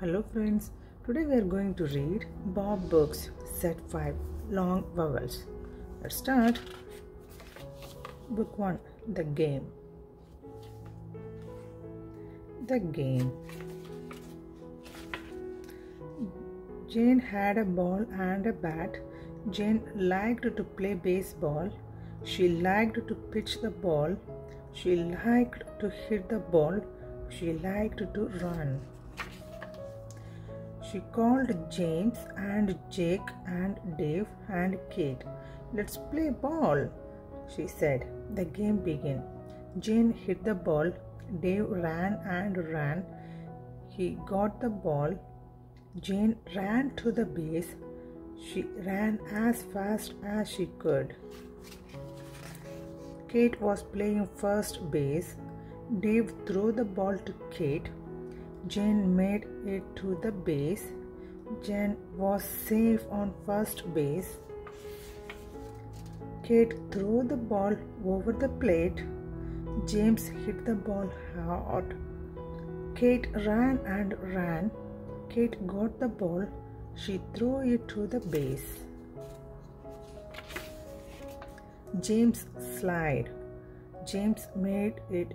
Hello friends, today we are going to read Bob Books Set 5 Long Vowels. Let's start. Book 1 The Game. The Game. Jane had a ball and a bat. Jane liked to play baseball. She liked to pitch the ball. She liked to hit the ball. She liked to run. She called James and Jake and Dave and Kate. Let's play ball, she said. The game began. Jane hit the ball. Dave ran and ran. He got the ball. Jane ran to the base. She ran as fast as she could. Kate was playing first base. Dave threw the ball to Kate. Jane made it to the base. Jane was safe on first base. Kate threw the ball over the plate. James hit the ball hard. Kate ran and ran. Kate got the ball. She threw it to the base. James slide. James made it.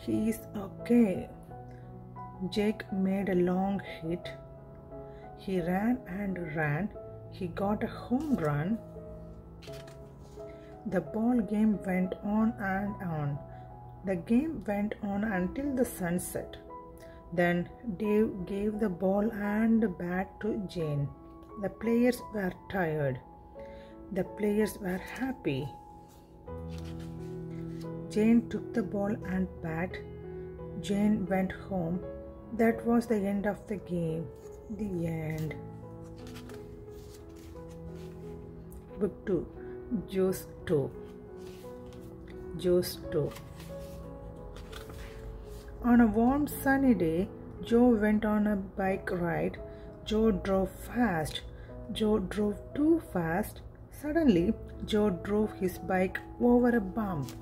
He is okay. Jake made a long hit. He ran and ran. He got a home run. The ball game went on and on. The game went on until the sun set. Then Dave gave the ball and bat to Jane. The players were tired. The players were happy. Jane took the ball and bat. Jane went home. That was the end of the game. The end. Book 2 Joe's Toe. Joe's Toe. On a warm sunny day, Joe went on a bike ride. Joe drove fast. Joe drove too fast. Suddenly, Joe drove his bike over a bump.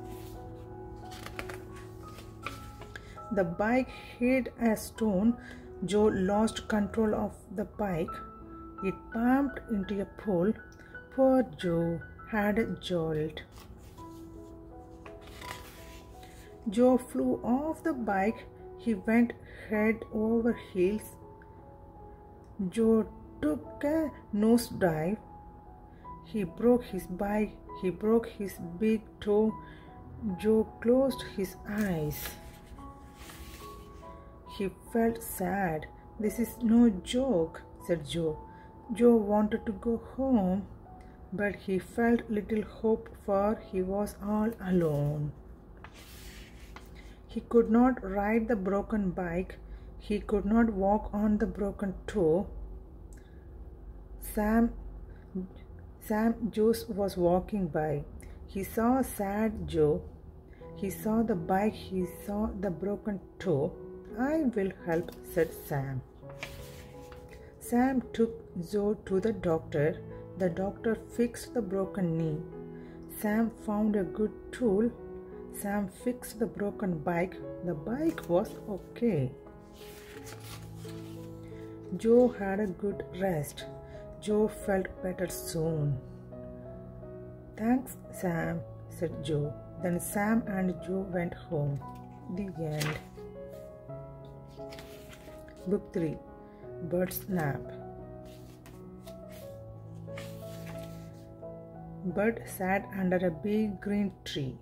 The bike hit a stone. Joe lost control of the bike. It bumped into a pole. Poor Joe had a jolt. Joe flew off the bike. He went head over heels. Joe took a nosedive. He broke his bike. He broke his big toe. Joe closed his eyes. He felt sad. This is no joke, said Joe. Joe wanted to go home, but he felt little hope for he was all alone. He could not ride the broken bike. He could not walk on the broken toe. Sam Sam Joe was walking by. He saw sad Joe. He saw the bike. He saw the broken toe. I will help, said Sam. Sam took Joe to the doctor. The doctor fixed the broken knee. Sam found a good tool. Sam fixed the broken bike. The bike was okay. Joe had a good rest. Joe felt better soon. Thanks, Sam, said Joe. Then Sam and Joe went home. The end. Book 3 Bud's Nap Bud sat under a big green tree.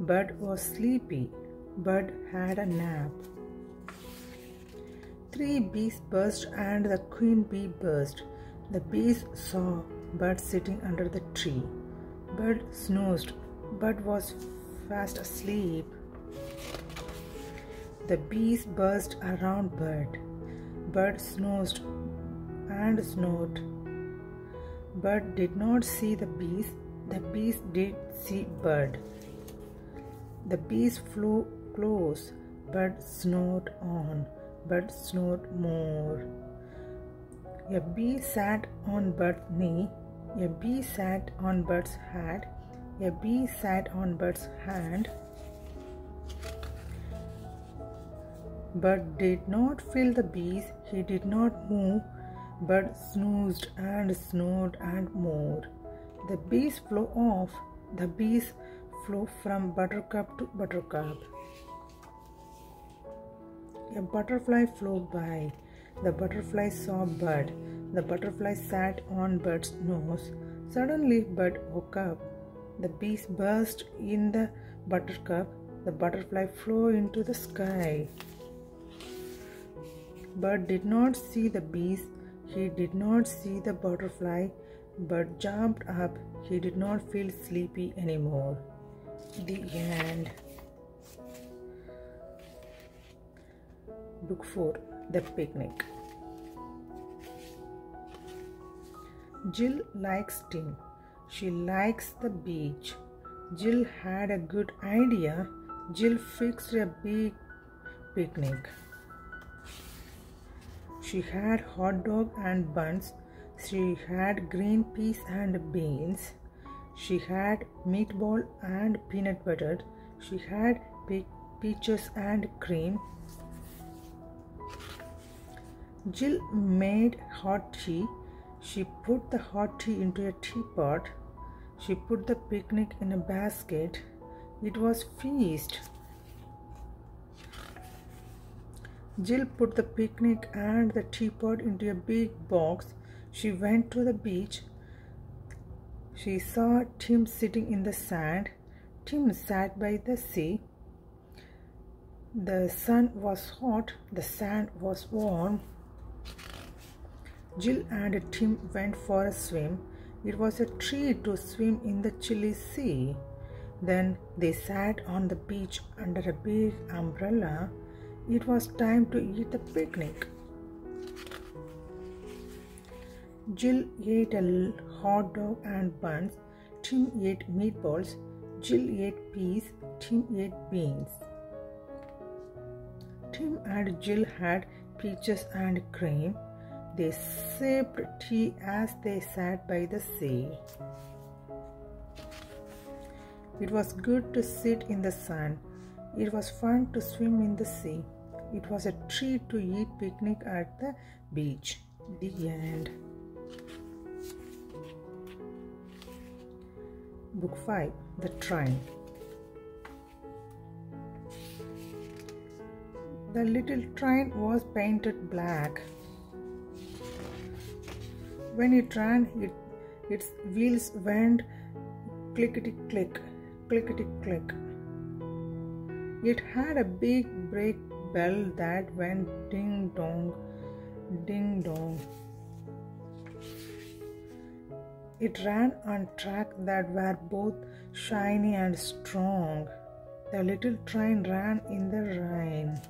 Bud was sleepy. Bud had a nap. Three bees buzzed and the queen bee buzzed. The bees saw Bud sitting under the tree. Bud snoozed. Bud was fast asleep. The bees buzzed around Bud. Bud snoozed and snored. Bud did not see the bees. The bees did see Bud. The bees flew close. Bud snored on. Bud snored more. A bee sat on Bud's knee. A bee sat on Bud's head. A bee sat on Bud's hand. But did not feel the bees. He did not move, but snoozed and snored and more. The bees flew off. The bees flew from buttercup to buttercup. A butterfly flew by. The butterfly saw Bud. The butterfly sat on Bud's nose. Suddenly, Bud woke up. The bees burst in the buttercup. The butterfly flew into the sky. Bud did not see the bees. He did not see the butterfly. but jumped up. He did not feel sleepy anymore. The end. Book 4 The Picnic. Jill likes Tim. She likes the beach. Jill had a good idea. Jill fixed a big picnic. She had hot dog and buns. She had green peas and beans. She had meatball and peanut butter. She had pe- peaches and cream. Jill made hot tea. She put the hot tea into a teapot. She put the picnic in a basket. It was feast. Jill put the picnic and the teapot into a big box. She went to the beach. She saw Tim sitting in the sand. Tim sat by the sea. The sun was hot, the sand was warm. Jill and Tim went for a swim. It was a treat to swim in the chilly sea. Then they sat on the beach under a big umbrella. It was time to eat the picnic. Jill ate a hot dog and buns. Tim ate meatballs. Jill ate peas. Tim ate beans. Tim and Jill had peaches and cream. They sipped tea as they sat by the sea. It was good to sit in the sun. It was fun to swim in the sea. It was a treat to eat picnic at the beach. The end. Book 5 The Train. The little train was painted black. When it ran, it, its wheels went clickety click, clickety click. It had a big break bell that went ding dong, ding dong. It ran on tracks that were both shiny and strong. The little train ran in the rain.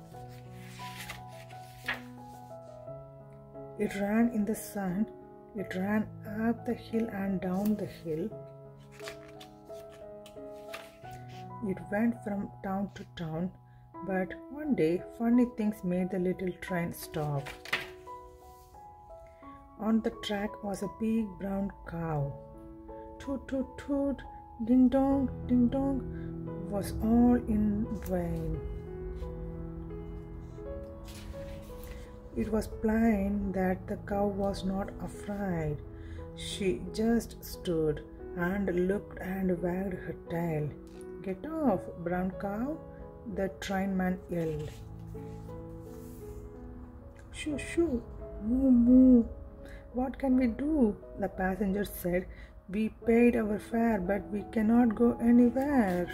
It ran in the sun. It ran up the hill and down the hill. It went from town to town, but one day funny things made the little train stop. On the track was a big brown cow. Toot toot toot, ding dong, ding dong was all in vain. It was plain that the cow was not afraid. She just stood and looked and wagged her tail. Get off, brown cow, the trainman yelled. Shoo shoo, moo moo. What can we do? The passenger said. We paid our fare, but we cannot go anywhere.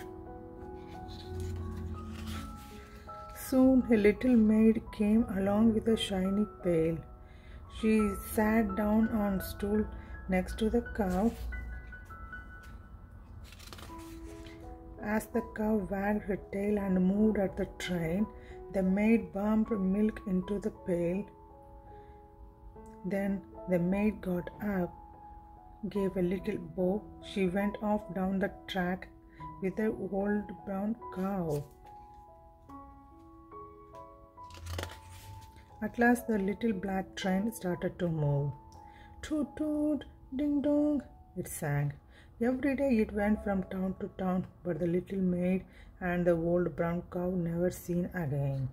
Soon a little maid came along with a shiny pail. She sat down on a stool next to the cow. As the cow wagged her tail and moved at the train, the maid bumped milk into the pail. Then the maid got up, gave a little bow. She went off down the track with the old brown cow. At last, the little black train started to move. Toot toot, ding dong, it sang. Every day it went from town to town, but the little maid and the old brown cow never seen again.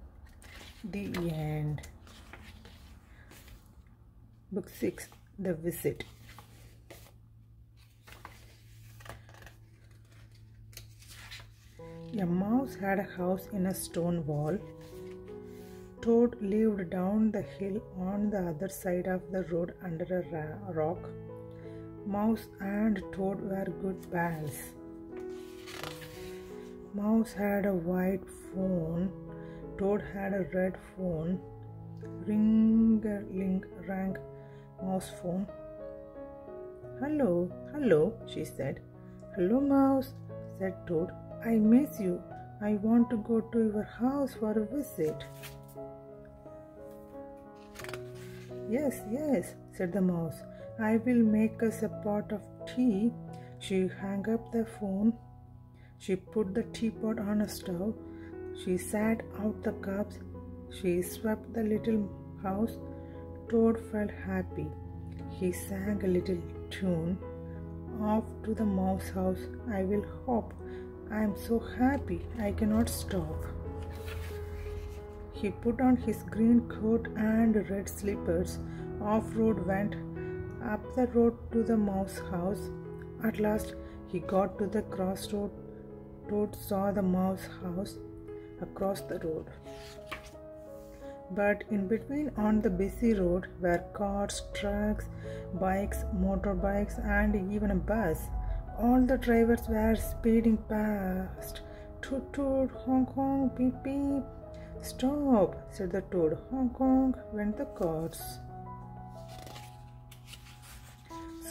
The end. Book 6 The Visit. A mouse had a house in a stone wall. Toad lived down the hill on the other side of the road under a rock. Mouse and Toad were good pals. Mouse had a white phone. Toad had a red phone. Ring a ling rang Mouse phone. Hello, hello, she said. Hello, Mouse, said Toad. I miss you. I want to go to your house for a visit. Yes, yes, said the mouse. I will make us a pot of tea. She hung up the phone. She put the teapot on a stove. She sat out the cups. She swept the little house. Toad felt happy. He sang a little tune. Off to the mouse house I will hop. I am so happy I cannot stop. He put on his green coat and red slippers. Off road went up the road to the mouse house. At last he got to the crossroad. Toad saw the mouse house across the road. But in between on the busy road were cars, trucks, bikes, motorbikes, and even a bus. All the drivers were speeding past. Toot toot, honk honk, beep beep. Stop, said the toad. Honk honk went the cars.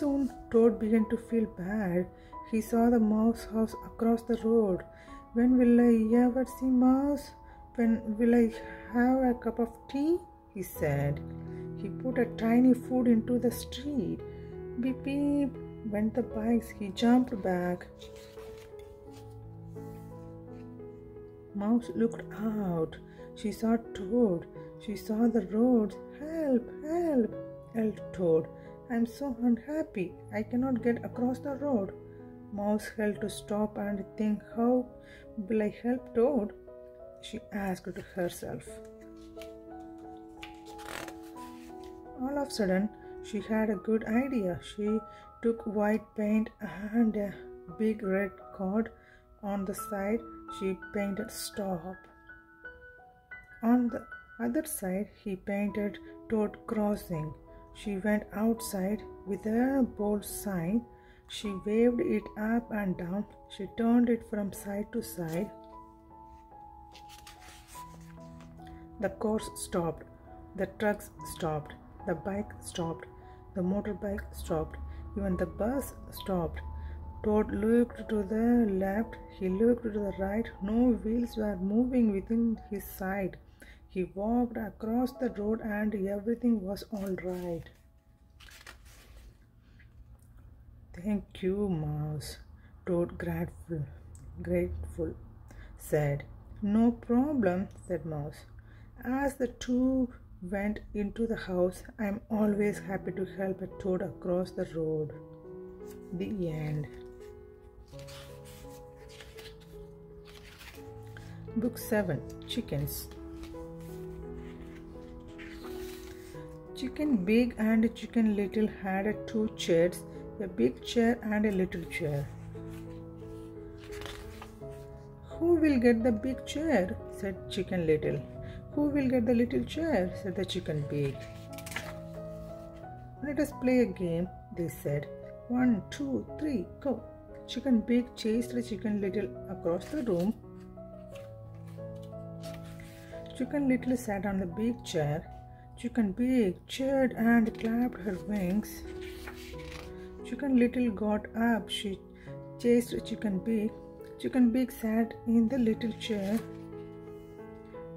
Soon Toad began to feel bad. He saw the mouse house across the road. When will I ever see mouse? When will I have a cup of tea? he said. He put a tiny food into the street. Beep beep went the bikes. He jumped back. Mouse looked out. She saw Toad. She saw the roads. Help! Help! yelled Toad. I'm so unhappy. I cannot get across the road. Mouse held to stop and think, How will I help Toad? She asked herself. All of a sudden, she had a good idea. She took white paint and a big red cord on the side. She painted stop. On the other side, he painted Toad crossing. She went outside with a bold sign. She waved it up and down. She turned it from side to side. The cars stopped. The trucks stopped. The bike stopped. The motorbike stopped. Even the bus stopped. Toad looked to the left. He looked to the right. No wheels were moving within his sight. He walked across the road and everything was all right. Thank you, Mouse. Toad grateful, grateful, said. No problem, said Mouse. As the two went into the house, I am always happy to help a toad across the road. The end. Book 7 Chickens. Chicken Big and Chicken Little had two chairs, a big chair and a little chair. Who will get the big chair? said Chicken Little. Who will get the little chair? said the Chicken Big. Let us play a game, they said. One, two, three, go. Chicken Big chased the Chicken Little across the room. Chicken Little sat on the big chair. Chicken Big cheered and clapped her wings. Chicken Little got up. She chased Chicken Big. Chicken Big sat in the little chair.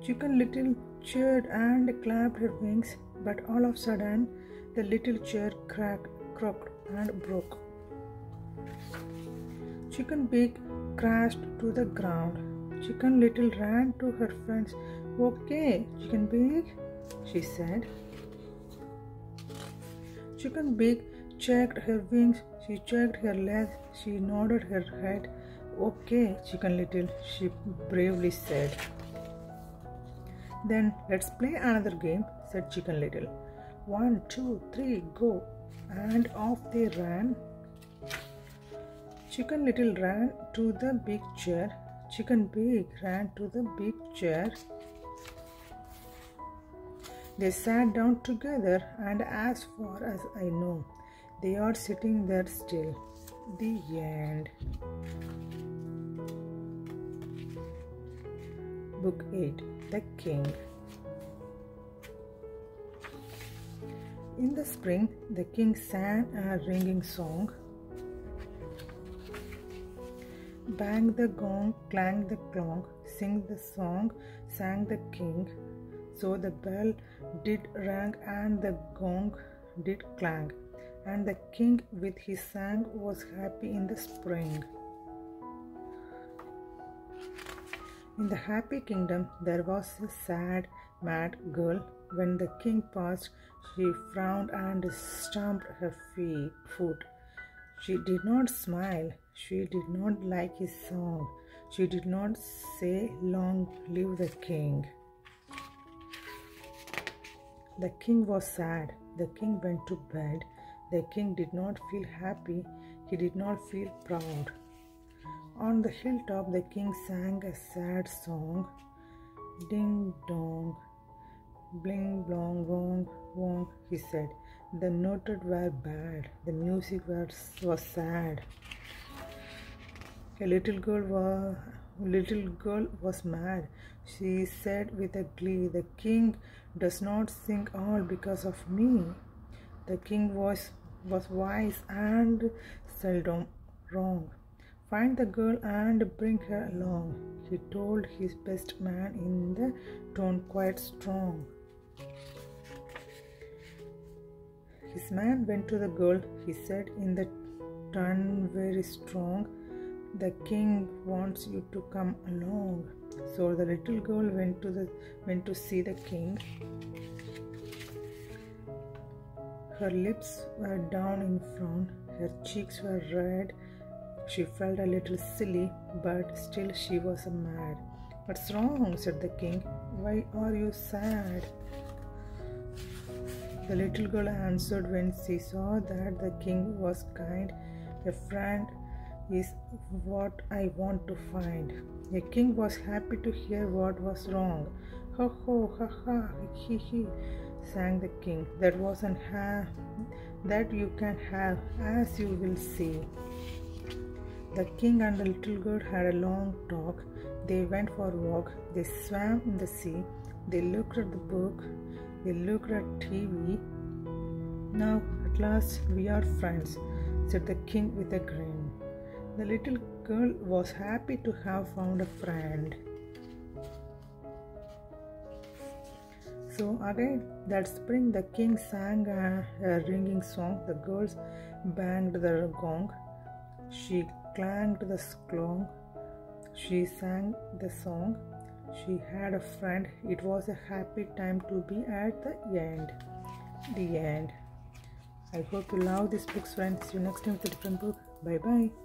Chicken Little cheered and clapped her wings, but all of a sudden the little chair cracked, croaked, and broke. Chicken Big crashed to the ground. Chicken Little ran to her friends. Okay, Chicken Big, she said. Chicken Big checked her wings, she checked her legs, she nodded her head. Okay, Chicken Little, she bravely said. Then let's play another game, said Chicken Little. One, two, three, go. And off they ran. Chicken Little ran to the big chair. Chicken Big ran to the big chair. They sat down together, and as far as I know, they are sitting there still. The end. Book 8 The King. In the spring, the king sang a ringing song. Bang the gong, clang the clong, sing the song, sang the king. So the bell did rang and the gong did clang, and the king with his song was happy in the spring. In the happy kingdom there was a sad, mad girl. When the king passed, she frowned and stamped her feet, foot. She did not smile. She did not like his song. She did not say, Long live the king. The king was sad. The king went to bed. The king did not feel happy. He did not feel proud. On the hilltop, the king sang a sad song. Ding dong, bling blong wong wong, he said. The notes were bad. The music was, was sad. A little girl was little girl was mad. She said with a glee, "The king does not sing all because of me." The king was was wise and seldom wrong. Find the girl and bring her along, he told his best man in the tone quite strong. His man went to the girl, he said in the tone very strong. The king wants you to come along. So the little girl went to the went to see the king. Her lips were down in frown, her cheeks were red. She felt a little silly, but still she was mad. What's wrong? said the king. Why are you sad? The little girl answered when she saw that the king was kind. A friend is what I want to find. The king was happy to hear what was wrong. Ho ho ha ha he he sang the king. That wasn't ha that you can have as you will see. The king and the little girl had a long talk. They went for a walk. They swam in the sea. They looked at the book. They looked at TV. Now, at last, we are friends, said the king with a grin. The little girl was happy to have found a friend. So, again, that spring, the king sang a, a ringing song. The girls banged the gong. She clanged the clong. She sang the song. She had a friend. It was a happy time to be at the end. The end. I hope you love this book, friends. See you next time with a different book. Bye bye.